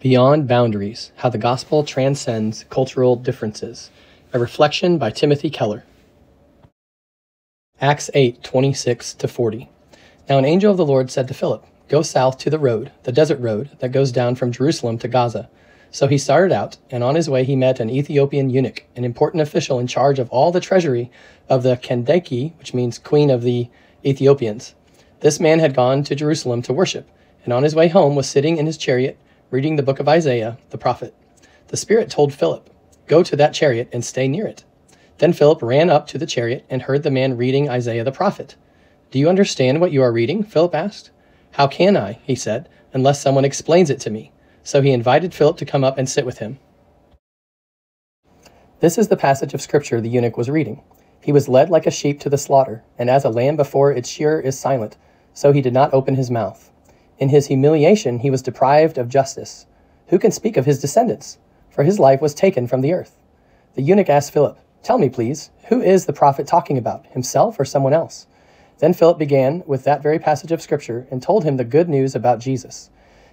Beyond Boundaries How the Gospel Transcends Cultural Differences. A reflection by Timothy Keller. Acts 8 26 to 40. Now an angel of the Lord said to Philip, Go south to the road, the desert road, that goes down from Jerusalem to Gaza. So he started out, and on his way he met an Ethiopian eunuch, an important official in charge of all the treasury of the Kandake, which means queen of the Ethiopians. This man had gone to Jerusalem to worship, and on his way home was sitting in his chariot reading the book of Isaiah, the prophet. The Spirit told Philip, Go to that chariot and stay near it. Then Philip ran up to the chariot and heard the man reading Isaiah the prophet. Do you understand what you are reading? Philip asked. How can I, he said, unless someone explains it to me? So he invited Philip to come up and sit with him. This is the passage of scripture the eunuch was reading. He was led like a sheep to the slaughter, and as a lamb before its shearer is silent, so he did not open his mouth. In his humiliation, he was deprived of justice. Who can speak of his descendants? For his life was taken from the earth. The eunuch asked Philip, Tell me, please, who is the prophet talking about, himself or someone else? Then Philip began with that very passage of Scripture and told him the good news about Jesus.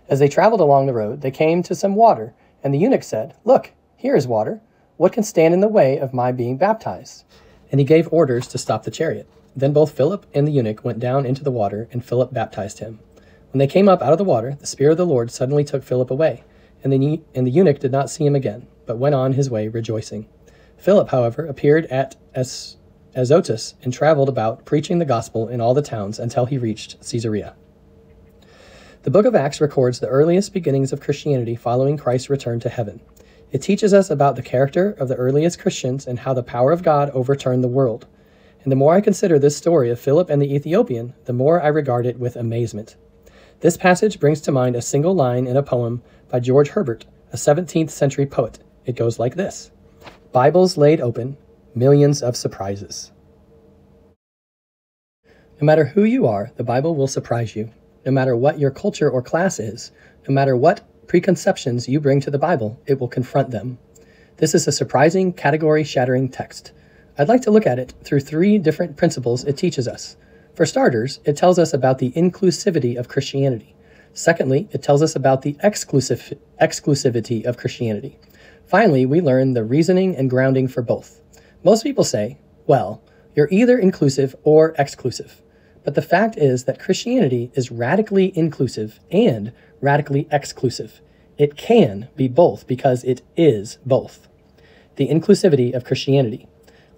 As they traveled along the road, they came to some water, and the eunuch said, Look, here is water. What can stand in the way of my being baptized? And he gave orders to stop the chariot. Then both Philip and the eunuch went down into the water, and Philip baptized him. When they came up out of the water, the Spirit of the Lord suddenly took Philip away, and the, and the eunuch did not see him again, but went on his way rejoicing. Philip, however, appeared at Azotus and traveled about preaching the gospel in all the towns until he reached Caesarea. The book of Acts records the earliest beginnings of Christianity following Christ's return to heaven. It teaches us about the character of the earliest Christians and how the power of God overturned the world. And the more I consider this story of Philip and the Ethiopian, the more I regard it with amazement. This passage brings to mind a single line in a poem by George Herbert, a 17th century poet. It goes like this Bibles laid open, millions of surprises. No matter who you are, the Bible will surprise you. No matter what your culture or class is, no matter what preconceptions you bring to the Bible, it will confront them. This is a surprising, category shattering text. I'd like to look at it through three different principles it teaches us for starters, it tells us about the inclusivity of Christianity. Secondly, it tells us about the exclusive, exclusivity of Christianity. Finally, we learn the reasoning and grounding for both. Most people say, well, you're either inclusive or exclusive. But the fact is that Christianity is radically inclusive and radically exclusive. It can be both because it is both. The inclusivity of Christianity.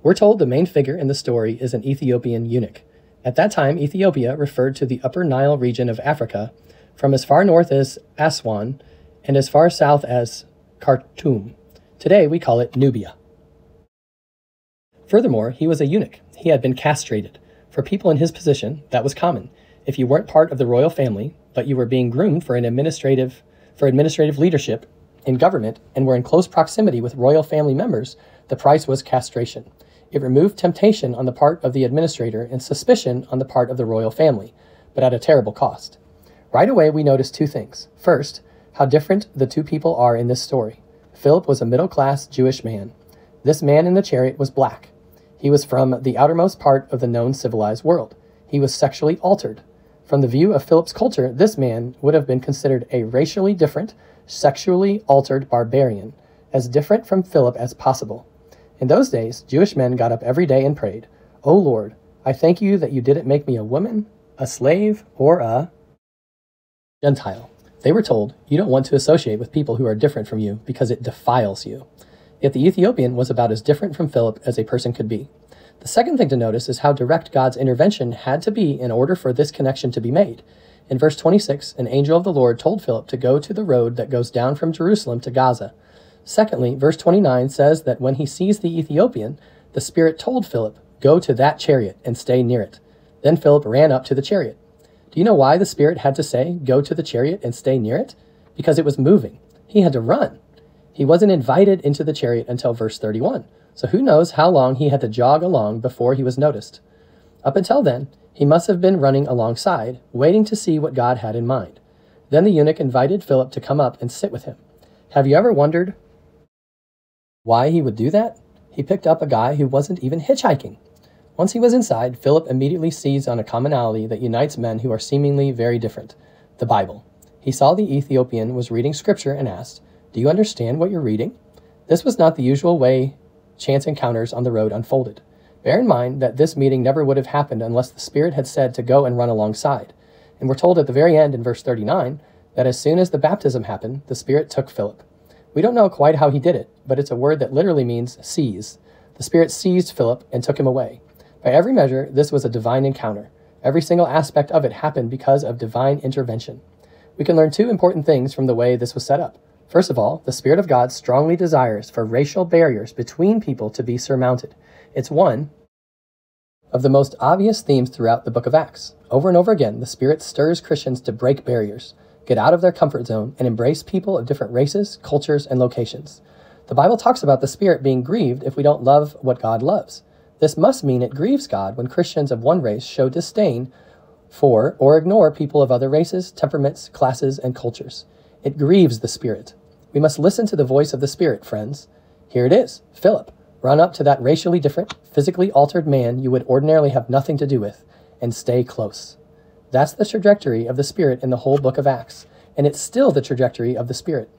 We're told the main figure in the story is an Ethiopian eunuch. At that time, Ethiopia referred to the Upper Nile region of Africa, from as far north as Aswan and as far south as Khartoum. Today, we call it Nubia. Furthermore, he was a eunuch. He had been castrated. For people in his position, that was common. If you weren't part of the royal family, but you were being groomed for an administrative for administrative leadership in government and were in close proximity with royal family members, the price was castration. It removed temptation on the part of the administrator and suspicion on the part of the royal family, but at a terrible cost. Right away, we notice two things. First, how different the two people are in this story. Philip was a middle class Jewish man. This man in the chariot was black. He was from the outermost part of the known civilized world. He was sexually altered. From the view of Philip's culture, this man would have been considered a racially different, sexually altered barbarian, as different from Philip as possible. In those days, Jewish men got up every day and prayed, O Lord, I thank you that you didn't make me a woman, a slave, or a Gentile. They were told, You don't want to associate with people who are different from you because it defiles you. Yet the Ethiopian was about as different from Philip as a person could be. The second thing to notice is how direct God's intervention had to be in order for this connection to be made. In verse 26, an angel of the Lord told Philip to go to the road that goes down from Jerusalem to Gaza. Secondly, verse 29 says that when he sees the Ethiopian, the Spirit told Philip, Go to that chariot and stay near it. Then Philip ran up to the chariot. Do you know why the Spirit had to say, Go to the chariot and stay near it? Because it was moving. He had to run. He wasn't invited into the chariot until verse 31, so who knows how long he had to jog along before he was noticed. Up until then, he must have been running alongside, waiting to see what God had in mind. Then the eunuch invited Philip to come up and sit with him. Have you ever wondered why he would do that? He picked up a guy who wasn't even hitchhiking. Once he was inside, Philip immediately seized on a commonality that unites men who are seemingly very different the Bible. He saw the Ethiopian was reading scripture and asked, Do you understand what you're reading? This was not the usual way chance encounters on the road unfolded. Bear in mind that this meeting never would have happened unless the Spirit had said to go and run alongside. And we're told at the very end in verse 39 that as soon as the baptism happened, the Spirit took Philip. We don't know quite how he did it, but it's a word that literally means seize. The Spirit seized Philip and took him away. By every measure, this was a divine encounter. Every single aspect of it happened because of divine intervention. We can learn two important things from the way this was set up. First of all, the Spirit of God strongly desires for racial barriers between people to be surmounted. It's one of the most obvious themes throughout the book of Acts. Over and over again, the Spirit stirs Christians to break barriers, get out of their comfort zone, and embrace people of different races, cultures, and locations. The Bible talks about the Spirit being grieved if we don't love what God loves. This must mean it grieves God when Christians of one race show disdain for or ignore people of other races, temperaments, classes, and cultures. It grieves the Spirit. We must listen to the voice of the Spirit, friends. Here it is Philip, run up to that racially different, physically altered man you would ordinarily have nothing to do with, and stay close. That's the trajectory of the Spirit in the whole book of Acts, and it's still the trajectory of the Spirit.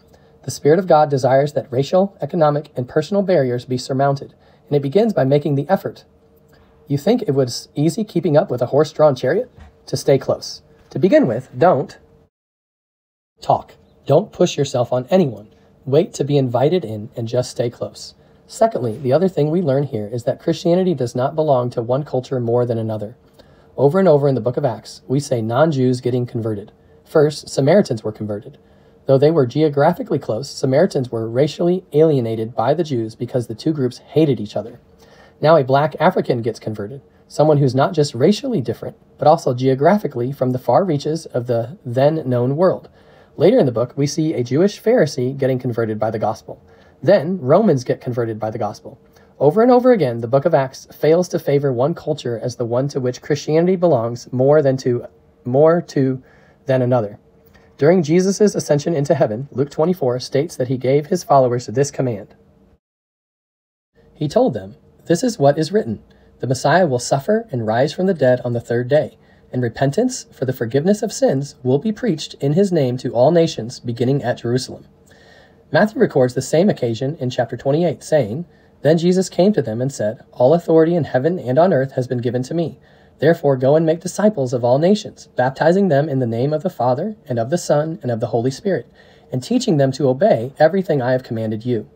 The Spirit of God desires that racial, economic, and personal barriers be surmounted, and it begins by making the effort. You think it was easy keeping up with a horse drawn chariot? To stay close. To begin with, don't talk. Don't push yourself on anyone. Wait to be invited in and just stay close. Secondly, the other thing we learn here is that Christianity does not belong to one culture more than another. Over and over in the book of Acts, we say non Jews getting converted. First, Samaritans were converted. Though they were geographically close, Samaritans were racially alienated by the Jews because the two groups hated each other. Now a black African gets converted, someone who's not just racially different, but also geographically from the far reaches of the then known world. Later in the book, we see a Jewish Pharisee getting converted by the gospel. Then, Romans get converted by the gospel. Over and over again, the book of Acts fails to favor one culture as the one to which Christianity belongs more than to more to than another. During Jesus' ascension into heaven, Luke 24 states that he gave his followers this command. He told them, This is what is written The Messiah will suffer and rise from the dead on the third day, and repentance for the forgiveness of sins will be preached in his name to all nations, beginning at Jerusalem. Matthew records the same occasion in chapter 28, saying, Then Jesus came to them and said, All authority in heaven and on earth has been given to me. Therefore go and make disciples of all nations, baptizing them in the name of the Father, and of the Son, and of the Holy Spirit, and teaching them to obey everything I have commanded you.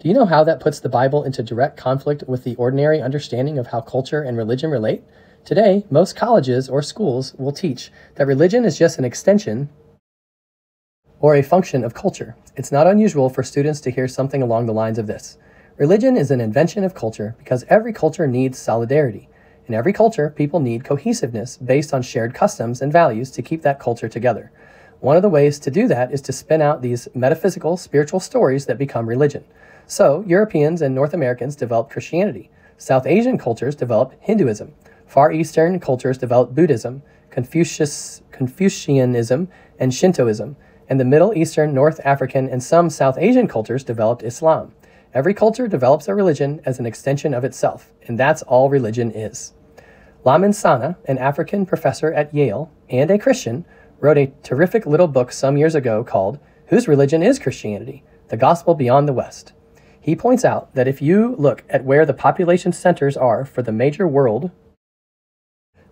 Do you know how that puts the Bible into direct conflict with the ordinary understanding of how culture and religion relate? Today, most colleges or schools will teach that religion is just an extension or a function of culture. It's not unusual for students to hear something along the lines of this Religion is an invention of culture because every culture needs solidarity. In every culture, people need cohesiveness based on shared customs and values to keep that culture together. One of the ways to do that is to spin out these metaphysical, spiritual stories that become religion. So, Europeans and North Americans developed Christianity. South Asian cultures developed Hinduism. Far Eastern cultures developed Buddhism, Confucius, Confucianism, and Shintoism, and the Middle Eastern, North African, and some South Asian cultures developed Islam. Every culture develops a religion as an extension of itself, and that's all religion is. Lamin Sanneh, an African professor at Yale and a Christian, wrote a terrific little book some years ago called Whose Religion is Christianity? The Gospel Beyond the West. He points out that if you look at where the population centers are for the major world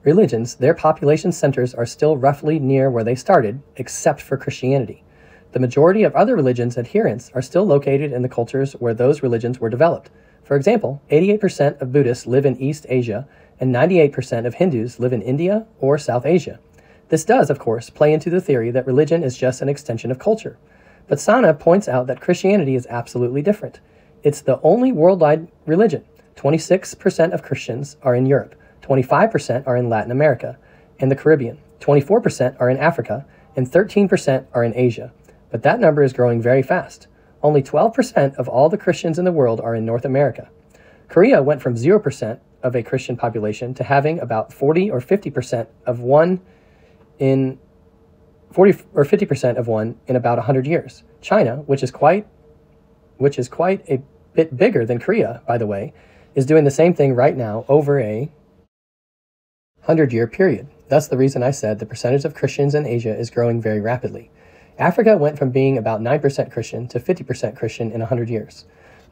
religions, their population centers are still roughly near where they started, except for Christianity. The majority of other religions' adherents are still located in the cultures where those religions were developed. For example, 88% of Buddhists live in East Asia, and 98% of Hindus live in India or South Asia. This does, of course, play into the theory that religion is just an extension of culture. But Sanneh points out that Christianity is absolutely different. It's the only worldwide religion. 26% of Christians are in Europe, 25% are in Latin America and the Caribbean, 24% are in Africa, and 13% are in Asia. But that number is growing very fast. Only 12% of all the Christians in the world are in North America. Korea went from 0% of a Christian population to having about 40 or 50% of one in 40 or 50% of one in about 100 years. China, which is quite which is quite a bit bigger than Korea, by the way, is doing the same thing right now over a 100 year period. That's the reason I said the percentage of Christians in Asia is growing very rapidly. Africa went from being about 9% Christian to 50% Christian in 100 years.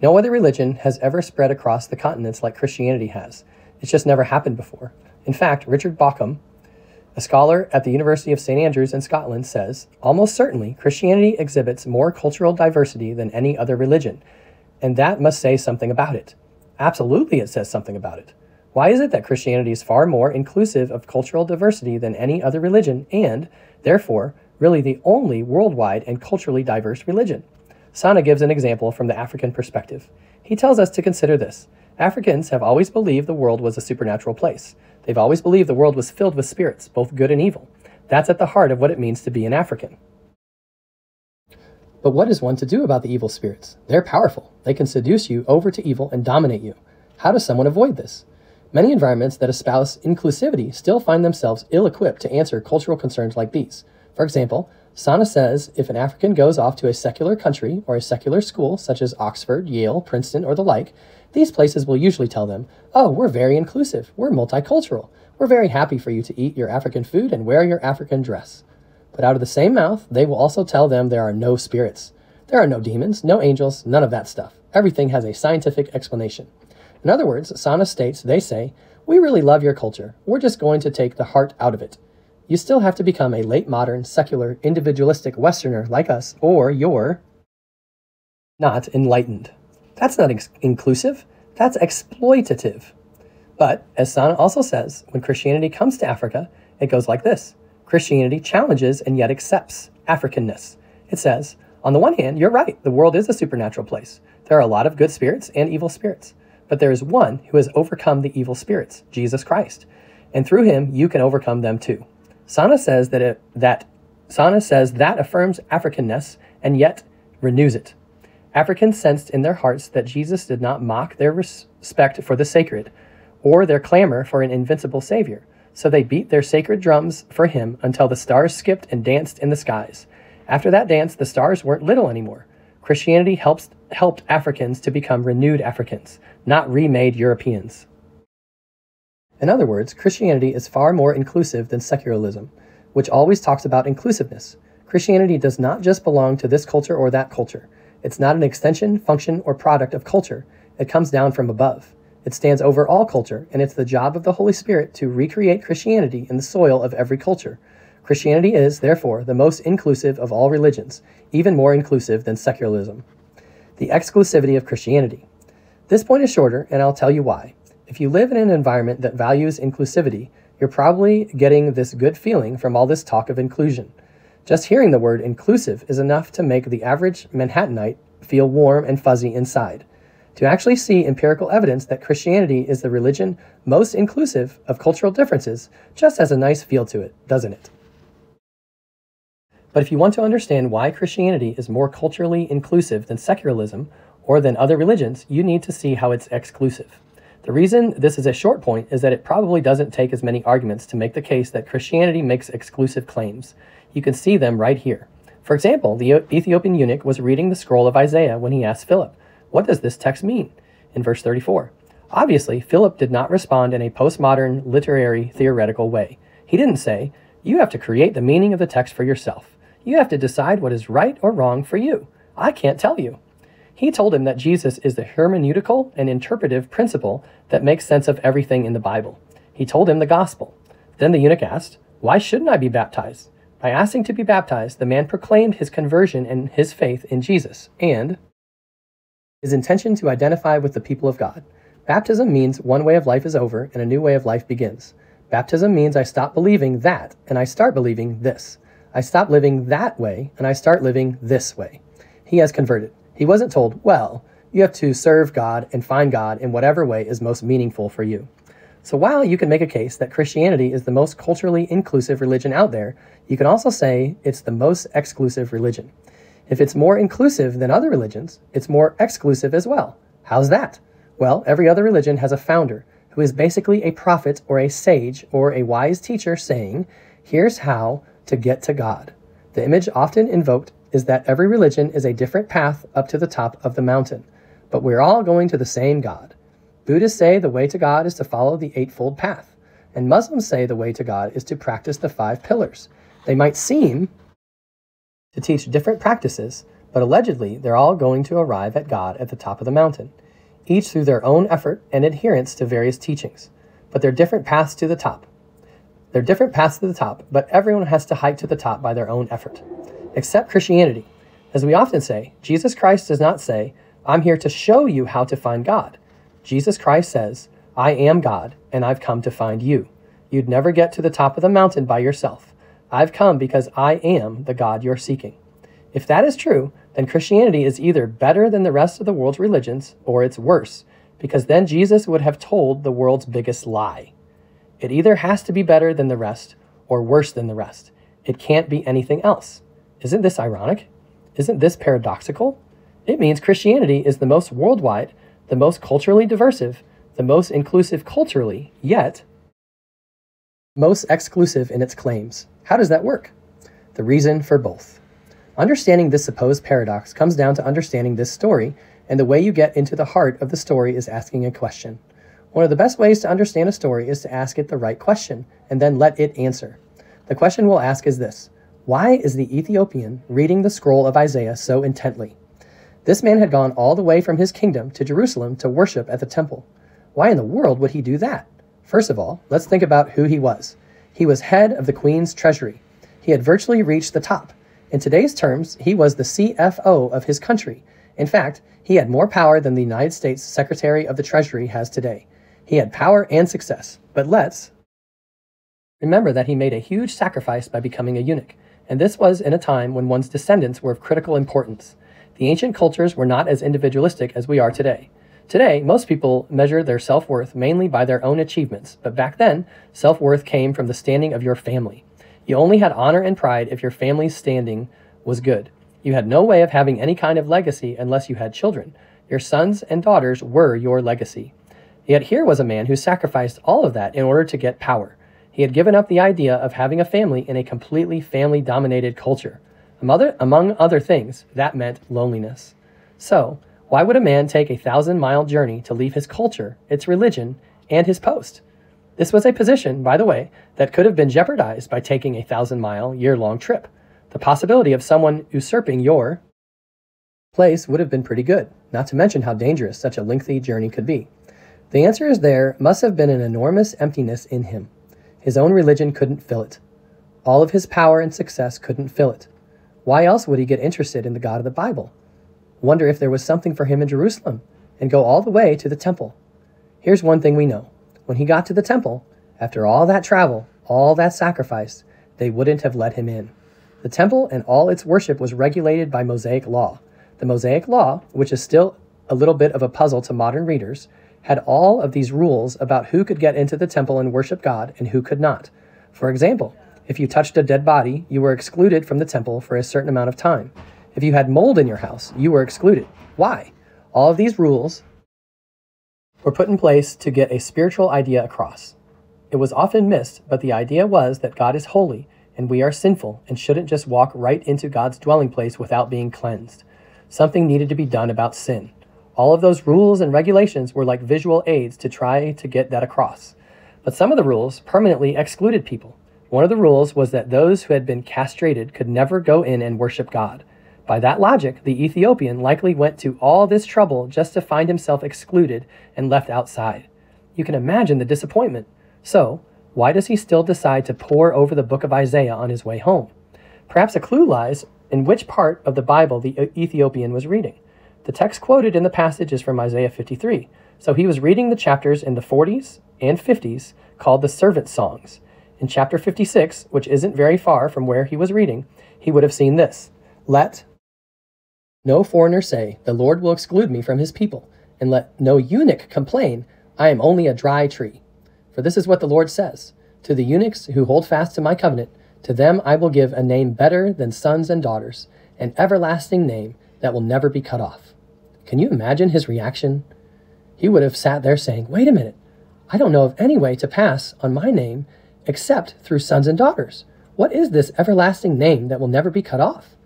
No other religion has ever spread across the continents like Christianity has. It's just never happened before. In fact, Richard Bauckham, a scholar at the University of St. Andrews in Scotland, says almost certainly Christianity exhibits more cultural diversity than any other religion, and that must say something about it. Absolutely, it says something about it. Why is it that Christianity is far more inclusive of cultural diversity than any other religion and, therefore, really the only worldwide and culturally diverse religion? Sanneh gives an example from the African perspective. He tells us to consider this. Africans have always believed the world was a supernatural place. They've always believed the world was filled with spirits, both good and evil. That's at the heart of what it means to be an African. But what is one to do about the evil spirits? They're powerful. They can seduce you over to evil and dominate you. How does someone avoid this? Many environments that espouse inclusivity still find themselves ill equipped to answer cultural concerns like these. For example, Sanneh says if an African goes off to a secular country or a secular school, such as Oxford, Yale, Princeton, or the like, these places will usually tell them, Oh, we're very inclusive, we're multicultural, we're very happy for you to eat your African food and wear your African dress. But out of the same mouth, they will also tell them there are no spirits. There are no demons, no angels, none of that stuff. Everything has a scientific explanation. In other words, Sanneh states they say, We really love your culture. We're just going to take the heart out of it. You still have to become a late modern, secular, individualistic Westerner like us, or you're not enlightened. That's not ex- inclusive, that's exploitative. But, as Sanneh also says, when Christianity comes to Africa, it goes like this Christianity challenges and yet accepts Africanness. It says, on the one hand, you're right, the world is a supernatural place. There are a lot of good spirits and evil spirits. But there is one who has overcome the evil spirits, Jesus Christ. And through him, you can overcome them too. Sanneh says that, it, that Sanneh says that affirms Africanness and yet renews it. Africans sensed in their hearts that Jesus did not mock their respect for the sacred or their clamor for an invincible Savior. So they beat their sacred drums for him until the stars skipped and danced in the skies. After that dance, the stars weren't little anymore. Christianity helps, helped Africans to become renewed Africans, not remade Europeans. In other words, Christianity is far more inclusive than secularism, which always talks about inclusiveness. Christianity does not just belong to this culture or that culture. It's not an extension, function, or product of culture. It comes down from above. It stands over all culture, and it's the job of the Holy Spirit to recreate Christianity in the soil of every culture. Christianity is, therefore, the most inclusive of all religions, even more inclusive than secularism. The exclusivity of Christianity. This point is shorter, and I'll tell you why. If you live in an environment that values inclusivity, you're probably getting this good feeling from all this talk of inclusion. Just hearing the word inclusive is enough to make the average Manhattanite feel warm and fuzzy inside. To actually see empirical evidence that Christianity is the religion most inclusive of cultural differences just has a nice feel to it, doesn't it? But if you want to understand why Christianity is more culturally inclusive than secularism or than other religions, you need to see how it's exclusive. The reason this is a short point is that it probably doesn't take as many arguments to make the case that Christianity makes exclusive claims. You can see them right here. For example, the Ethiopian eunuch was reading the scroll of Isaiah when he asked Philip, What does this text mean? in verse 34. Obviously, Philip did not respond in a postmodern, literary, theoretical way. He didn't say, You have to create the meaning of the text for yourself. You have to decide what is right or wrong for you. I can't tell you. He told him that Jesus is the hermeneutical and interpretive principle that makes sense of everything in the Bible. He told him the gospel. Then the eunuch asked, Why shouldn't I be baptized? By asking to be baptized, the man proclaimed his conversion and his faith in Jesus and his intention to identify with the people of God. Baptism means one way of life is over and a new way of life begins. Baptism means I stop believing that and I start believing this. I stop living that way and I start living this way. He has converted. He wasn't told, well, you have to serve God and find God in whatever way is most meaningful for you. So while you can make a case that Christianity is the most culturally inclusive religion out there, you can also say it's the most exclusive religion. If it's more inclusive than other religions, it's more exclusive as well. How's that? Well, every other religion has a founder who is basically a prophet or a sage or a wise teacher saying, here's how to get to God. The image often invoked is that every religion is a different path up to the top of the mountain, but we're all going to the same God. Buddhists say the way to God is to follow the Eightfold Path, and Muslims say the way to God is to practice the five pillars. They might seem to teach different practices, but allegedly they're all going to arrive at God at the top of the mountain, each through their own effort and adherence to various teachings. But they're different paths to the top. They're different paths to the top, but everyone has to hike to the top by their own effort. Except Christianity. As we often say, Jesus Christ does not say, I'm here to show you how to find God. Jesus Christ says, I am God, and I've come to find you. You'd never get to the top of the mountain by yourself. I've come because I am the God you're seeking. If that is true, then Christianity is either better than the rest of the world's religions or it's worse, because then Jesus would have told the world's biggest lie. It either has to be better than the rest or worse than the rest. It can't be anything else. Isn't this ironic? Isn't this paradoxical? It means Christianity is the most worldwide, the most culturally diversive, the most inclusive culturally, yet most exclusive in its claims. How does that work? The reason for both. Understanding this supposed paradox comes down to understanding this story, and the way you get into the heart of the story is asking a question. One of the best ways to understand a story is to ask it the right question and then let it answer. The question we'll ask is this Why is the Ethiopian reading the scroll of Isaiah so intently? This man had gone all the way from his kingdom to Jerusalem to worship at the temple. Why in the world would he do that? First of all, let's think about who he was. He was head of the Queen's treasury. He had virtually reached the top. In today's terms, he was the CFO of his country. In fact, he had more power than the United States Secretary of the Treasury has today. He had power and success, but let's remember that he made a huge sacrifice by becoming a eunuch, and this was in a time when one's descendants were of critical importance. The ancient cultures were not as individualistic as we are today. Today, most people measure their self worth mainly by their own achievements, but back then, self worth came from the standing of your family. You only had honor and pride if your family's standing was good. You had no way of having any kind of legacy unless you had children. Your sons and daughters were your legacy. Yet here was a man who sacrificed all of that in order to get power. He had given up the idea of having a family in a completely family dominated culture. Among other things, that meant loneliness. So, why would a man take a thousand mile journey to leave his culture, its religion, and his post? This was a position, by the way, that could have been jeopardized by taking a thousand mile, year long trip. The possibility of someone usurping your place would have been pretty good, not to mention how dangerous such a lengthy journey could be. The answer is there must have been an enormous emptiness in him. His own religion couldn't fill it. All of his power and success couldn't fill it. Why else would he get interested in the God of the Bible? Wonder if there was something for him in Jerusalem and go all the way to the temple. Here's one thing we know. When he got to the temple, after all that travel, all that sacrifice, they wouldn't have let him in. The temple and all its worship was regulated by Mosaic law. The Mosaic law, which is still a little bit of a puzzle to modern readers, had all of these rules about who could get into the temple and worship God and who could not. For example, if you touched a dead body, you were excluded from the temple for a certain amount of time. If you had mold in your house, you were excluded. Why? All of these rules were put in place to get a spiritual idea across. It was often missed, but the idea was that God is holy and we are sinful and shouldn't just walk right into God's dwelling place without being cleansed. Something needed to be done about sin. All of those rules and regulations were like visual aids to try to get that across. But some of the rules permanently excluded people. One of the rules was that those who had been castrated could never go in and worship God. By that logic, the Ethiopian likely went to all this trouble just to find himself excluded and left outside. You can imagine the disappointment. So, why does he still decide to pore over the book of Isaiah on his way home? Perhaps a clue lies in which part of the Bible the Ethiopian was reading. The text quoted in the passage is from Isaiah 53. So he was reading the chapters in the 40s and 50s called the servant songs. In chapter 56, which isn't very far from where he was reading, he would have seen this Let no foreigner say, The Lord will exclude me from his people, and let no eunuch complain, I am only a dry tree. For this is what the Lord says To the eunuchs who hold fast to my covenant, to them I will give a name better than sons and daughters, an everlasting name that will never be cut off. Can you imagine his reaction? He would have sat there saying, Wait a minute, I don't know of any way to pass on my name except through sons and daughters. What is this everlasting name that will never be cut off?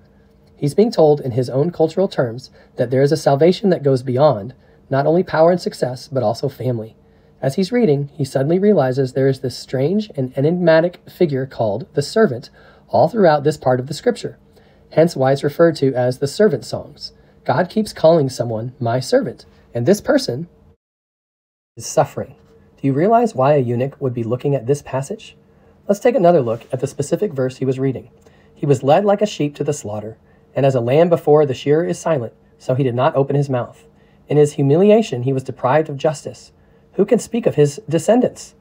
He's being told in his own cultural terms that there is a salvation that goes beyond not only power and success, but also family. As he's reading, he suddenly realizes there is this strange and enigmatic figure called the servant all throughout this part of the scripture. Hence why it's referred to as the servant songs. God keeps calling someone my servant, and this person is suffering. Do you realize why a eunuch would be looking at this passage? Let's take another look at the specific verse he was reading. He was led like a sheep to the slaughter, and as a lamb before the shearer is silent, so he did not open his mouth. In his humiliation, he was deprived of justice. Who can speak of his descendants?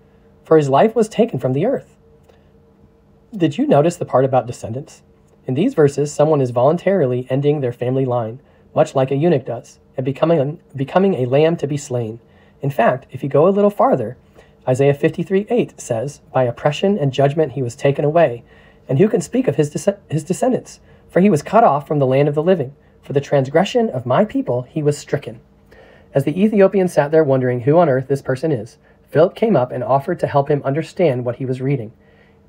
For his life was taken from the earth. Did you notice the part about descendants? In these verses, someone is voluntarily ending their family line, much like a eunuch does, and becoming a, becoming a lamb to be slain. In fact, if you go a little farther, Isaiah 53 8 says, By oppression and judgment he was taken away. And who can speak of his, his descendants? For he was cut off from the land of the living. For the transgression of my people he was stricken. As the Ethiopian sat there wondering who on earth this person is, Philip came up and offered to help him understand what he was reading.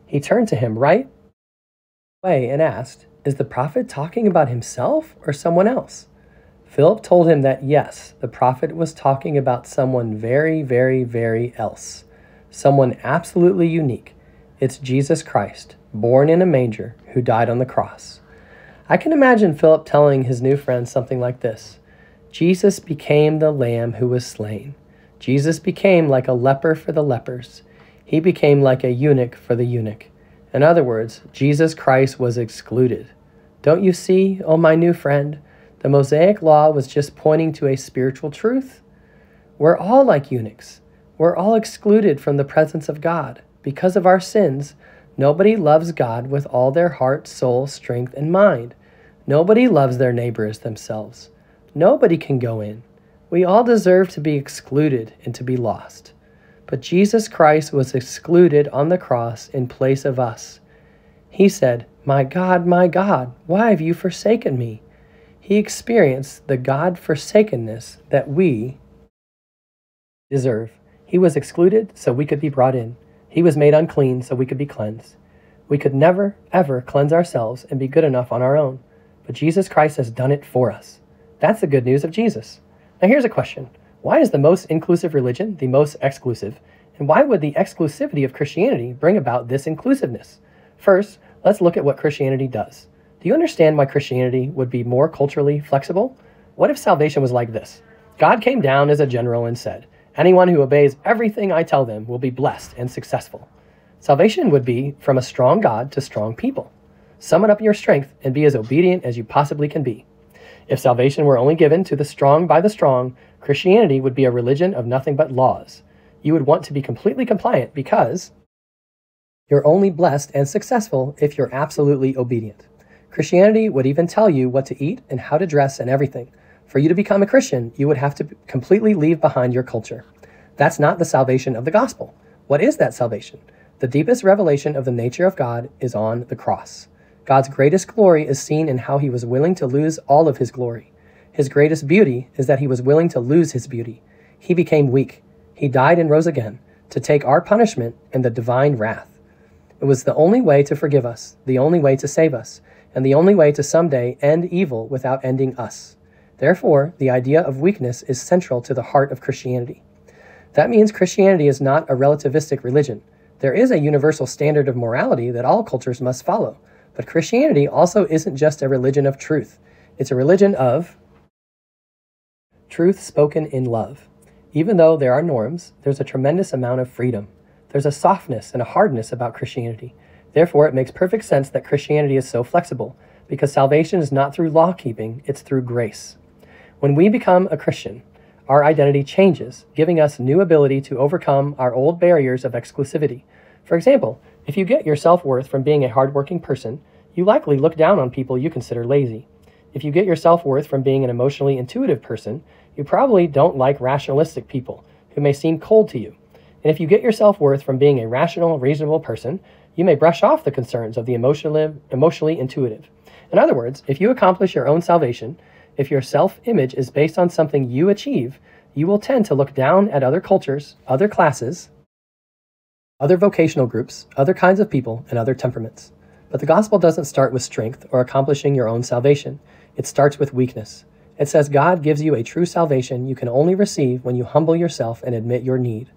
He turned to him right away and asked, Is the prophet talking about himself or someone else? Philip told him that yes, the prophet was talking about someone very, very, very else. Someone absolutely unique. It's Jesus Christ, born in a manger, who died on the cross. I can imagine Philip telling his new friend something like this Jesus became the lamb who was slain. Jesus became like a leper for the lepers. He became like a eunuch for the eunuch. In other words, Jesus Christ was excluded. Don't you see, oh my new friend? The Mosaic Law was just pointing to a spiritual truth. We're all like eunuchs. We're all excluded from the presence of God. Because of our sins, nobody loves God with all their heart, soul, strength, and mind. Nobody loves their neighbor as themselves. Nobody can go in. We all deserve to be excluded and to be lost. But Jesus Christ was excluded on the cross in place of us. He said, My God, my God, why have you forsaken me? he experienced the God forsakenness that we deserve. He was excluded so we could be brought in. He was made unclean so we could be cleansed. We could never, ever cleanse ourselves and be good enough on our own. But Jesus Christ has done it for us. That's the good news of Jesus. Now, here's a question Why is the most inclusive religion the most exclusive? And why would the exclusivity of Christianity bring about this inclusiveness? First, let's look at what Christianity does. Do you understand why Christianity would be more culturally flexible? What if salvation was like this? God came down as a general and said, Anyone who obeys everything I tell them will be blessed and successful. Salvation would be from a strong God to strong people. Summon up your strength and be as obedient as you possibly can be. If salvation were only given to the strong by the strong, Christianity would be a religion of nothing but laws. You would want to be completely compliant because you're only blessed and successful if you're absolutely obedient. Christianity would even tell you what to eat and how to dress and everything. For you to become a Christian, you would have to completely leave behind your culture. That's not the salvation of the gospel. What is that salvation? The deepest revelation of the nature of God is on the cross. God's greatest glory is seen in how he was willing to lose all of his glory. His greatest beauty is that he was willing to lose his beauty. He became weak. He died and rose again to take our punishment and the divine wrath. It was the only way to forgive us, the only way to save us, and the only way to someday end evil without ending us. Therefore, the idea of weakness is central to the heart of Christianity. That means Christianity is not a relativistic religion. There is a universal standard of morality that all cultures must follow, but Christianity also isn't just a religion of truth. It's a religion of truth spoken in love. Even though there are norms, there's a tremendous amount of freedom. There's a softness and a hardness about Christianity. Therefore, it makes perfect sense that Christianity is so flexible, because salvation is not through law keeping, it's through grace. When we become a Christian, our identity changes, giving us new ability to overcome our old barriers of exclusivity. For example, if you get your self worth from being a hardworking person, you likely look down on people you consider lazy. If you get your self worth from being an emotionally intuitive person, you probably don't like rationalistic people who may seem cold to you. And if you get your self worth from being a rational, reasonable person, you may brush off the concerns of the emotionally, emotionally intuitive. In other words, if you accomplish your own salvation, if your self image is based on something you achieve, you will tend to look down at other cultures, other classes, other vocational groups, other kinds of people, and other temperaments. But the gospel doesn't start with strength or accomplishing your own salvation. It starts with weakness. It says God gives you a true salvation you can only receive when you humble yourself and admit your need.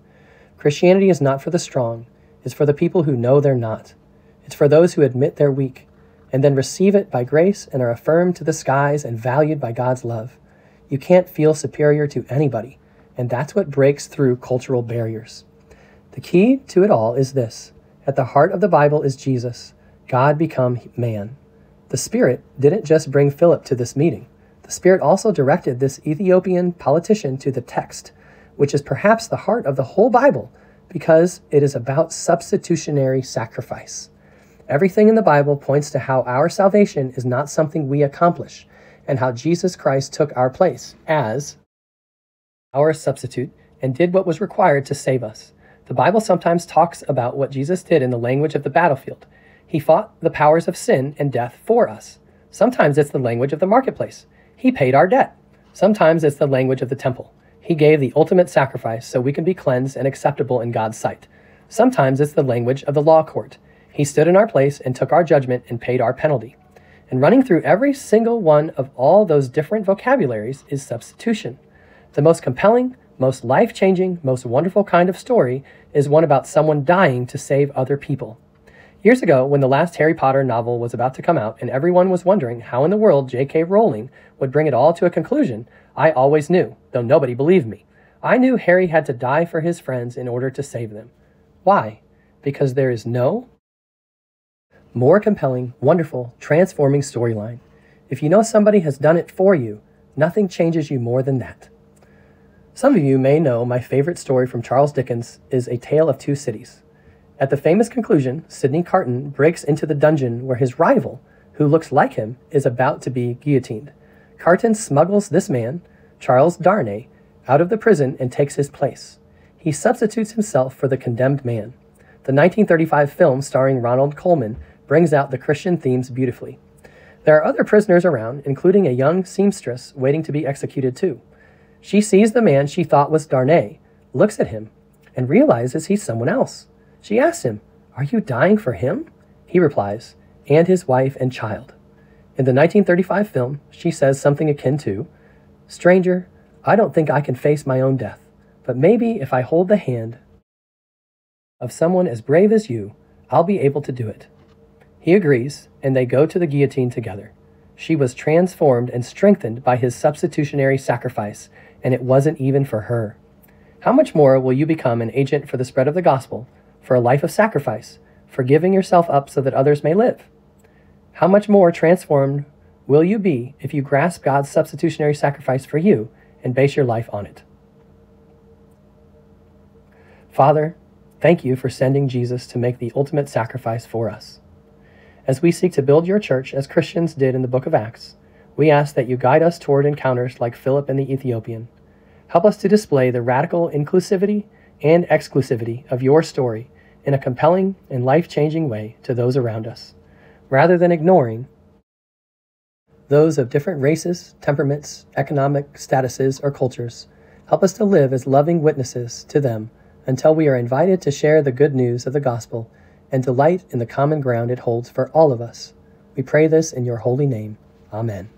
Christianity is not for the strong, it's for the people who know they're not. It's for those who admit they're weak. and then receive it by grace and are affirmed to the skies and valued by God's love. You can't feel superior to anybody, and that's what breaks through cultural barriers. The key to it all is this at the heart of the Bible is Jesus, God become man. The Spirit didn't just bring Philip to this meeting, the Spirit also directed this Ethiopian politician to the text, which is perhaps the heart of the whole Bible because it is about substitutionary sacrifice. Everything in the Bible points to how our salvation is not something we accomplish, and how Jesus Christ took our place as our substitute and did what was required to save us. The Bible sometimes talks about what Jesus did in the language of the battlefield. He fought the powers of sin and death for us. Sometimes it's the language of the marketplace. He paid our debt. Sometimes it's the language of the temple. He gave the ultimate sacrifice so we can be cleansed and acceptable in God's sight. Sometimes it's the language of the law court. He stood in our place and took our judgment and paid our penalty. And running through every single one of all those different vocabularies is substitution. The most compelling, most life changing, most wonderful kind of story is one about someone dying to save other people. Years ago, when the last Harry Potter novel was about to come out and everyone was wondering how in the world J.K. Rowling would bring it all to a conclusion, I always knew, though nobody believed me. I knew Harry had to die for his friends in order to save them. Why? Because there is no more compelling, wonderful, transforming storyline. If you know somebody has done it for you, nothing changes you more than that. Some of you may know my favorite story from Charles Dickens is A Tale of Two Cities. At the famous conclusion, Sidney Carton breaks into the dungeon where his rival, who looks like him, is about to be guillotined. Carton smuggles this man, Charles Darnay, out of the prison and takes his place. He substitutes himself for the condemned man. The 1935 film starring Ronald Colman brings out the Christian themes beautifully. There are other prisoners around, including a young seamstress waiting to be executed too. She sees the man she thought was Darnay, looks at him, and realizes he's someone else. She asks him, Are you dying for him? He replies, And his wife and child. In the 1935 film, she says something akin to, Stranger, I don't think I can face my own death, but maybe if I hold the hand of someone as brave as you, I'll be able to do it. He agrees, and they go to the guillotine together. She was transformed and strengthened by his substitutionary sacrifice, and it wasn't even for her. How much more will you become an agent for the spread of the gospel, for a life of sacrifice, for giving yourself up so that others may live? How much more transformed will you be if you grasp God's substitutionary sacrifice for you and base your life on it? Father, thank you for sending Jesus to make the ultimate sacrifice for us. As we seek to build your church as Christians did in the book of Acts, we ask that you guide us toward encounters like Philip and the Ethiopian. Help us to display the radical inclusivity and exclusivity of your story in a compelling and life changing way to those around us, rather than ignoring those of different races, temperaments, economic statuses, or cultures. Help us to live as loving witnesses to them until we are invited to share the good news of the gospel and delight in the common ground it holds for all of us. We pray this in your holy name. Amen.